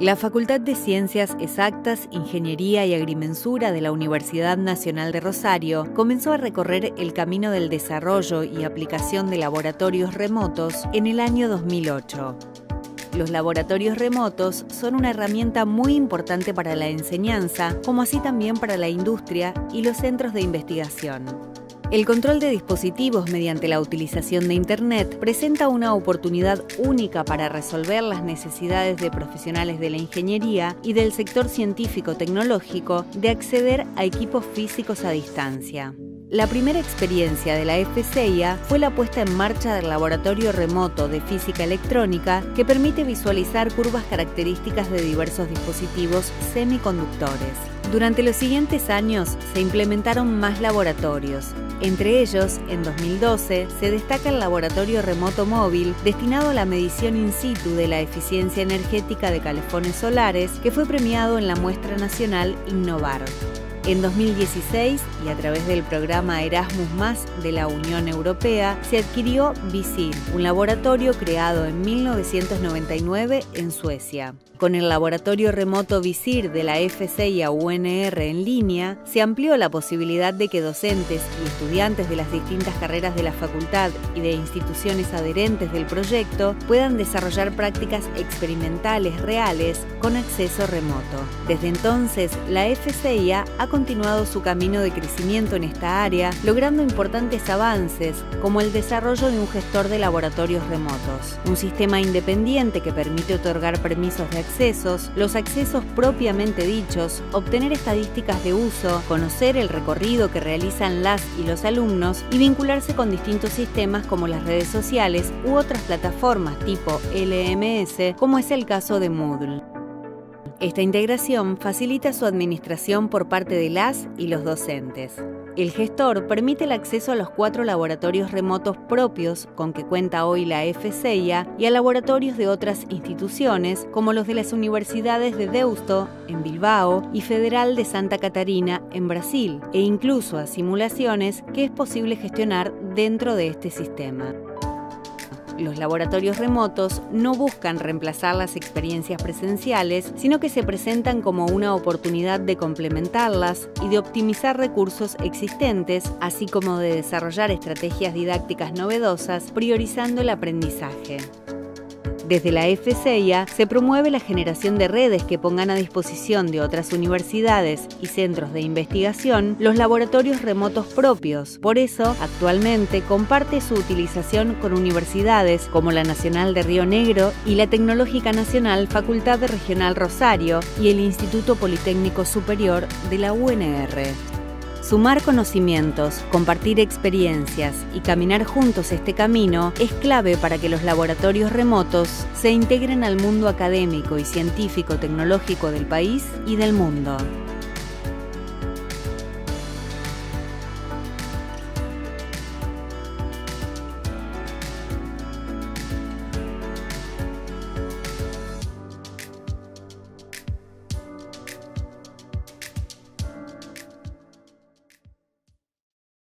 La Facultad de Ciencias Exactas, Ingeniería y Agrimensura de la Universidad Nacional de Rosario comenzó a recorrer el camino del desarrollo y aplicación de laboratorios remotos en el año 2008. Los laboratorios remotos son una herramienta muy importante para la enseñanza, como así también para la industria y los centros de investigación. El control de dispositivos mediante la utilización de Internet presenta una oportunidad única para resolver las necesidades de profesionales de la ingeniería y del sector científico-tecnológico de acceder a equipos físicos a distancia. La primera experiencia de la FCIA fue la puesta en marcha del laboratorio remoto de física electrónica que permite visualizar curvas características de diversos dispositivos semiconductores. Durante los siguientes años se implementaron más laboratorios. Entre ellos, en 2012, se destaca el laboratorio remoto móvil destinado a la medición in situ de la eficiencia energética de calefones solares que fue premiado en la muestra nacional Innovar. En 2016, y a través del programa Erasmus de la Unión Europea, se adquirió Visir, un laboratorio creado en 1999 en Suecia. Con el laboratorio remoto Visir de la FCI a UNR en línea, se amplió la posibilidad de que docentes y estudiantes de las distintas carreras de la facultad y de instituciones adherentes del proyecto puedan desarrollar prácticas experimentales reales con acceso remoto. Desde entonces, la FCIA ha continuado su camino de crecimiento en esta área, logrando importantes avances como el desarrollo de un gestor de laboratorios remotos, un sistema independiente que permite otorgar permisos de accesos, los accesos propiamente dichos, obtener estadísticas de uso, conocer el recorrido que realizan las y los alumnos y vincularse con distintos sistemas como las redes sociales u otras plataformas tipo LMS, como es el caso de Moodle. Esta integración facilita su administración por parte de las y los docentes. El gestor permite el acceso a los cuatro laboratorios remotos propios con que cuenta hoy la FCEIA y a laboratorios de otras instituciones como los de las universidades de Deusto, en Bilbao, y Federal de Santa Catarina, en Brasil, e incluso a simulaciones que es posible gestionar dentro de este sistema. Los laboratorios remotos no buscan reemplazar las experiencias presenciales, sino que se presentan como una oportunidad de complementarlas y de optimizar recursos existentes, así como de desarrollar estrategias didácticas novedosas, priorizando el aprendizaje. Desde la FCEIA se promueve la generación de redes que pongan a disposición de otras universidades y centros de investigación los laboratorios remotos propios. Por eso, actualmente comparte su utilización con universidades como la Nacional de Río Negro y la Tecnológica Nacional Facultad Regional Rosario y el Instituto Politécnico Superior de la UNR. Sumar conocimientos, compartir experiencias y caminar juntos este camino es clave para que los laboratorios remotos se integren al mundo académico y científico tecnológico del país y del mundo.